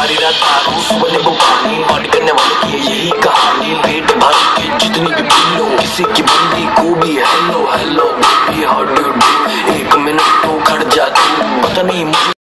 सारी रात यारों सुबह को पानी पार्टी करने वाले की है यही कहानी। पेट भर के जितनी भी बिल्लो किसी की बंदी को भी hello hello baby how do do एक मिनट तो खड़ जा तू। पता नहीं मुझे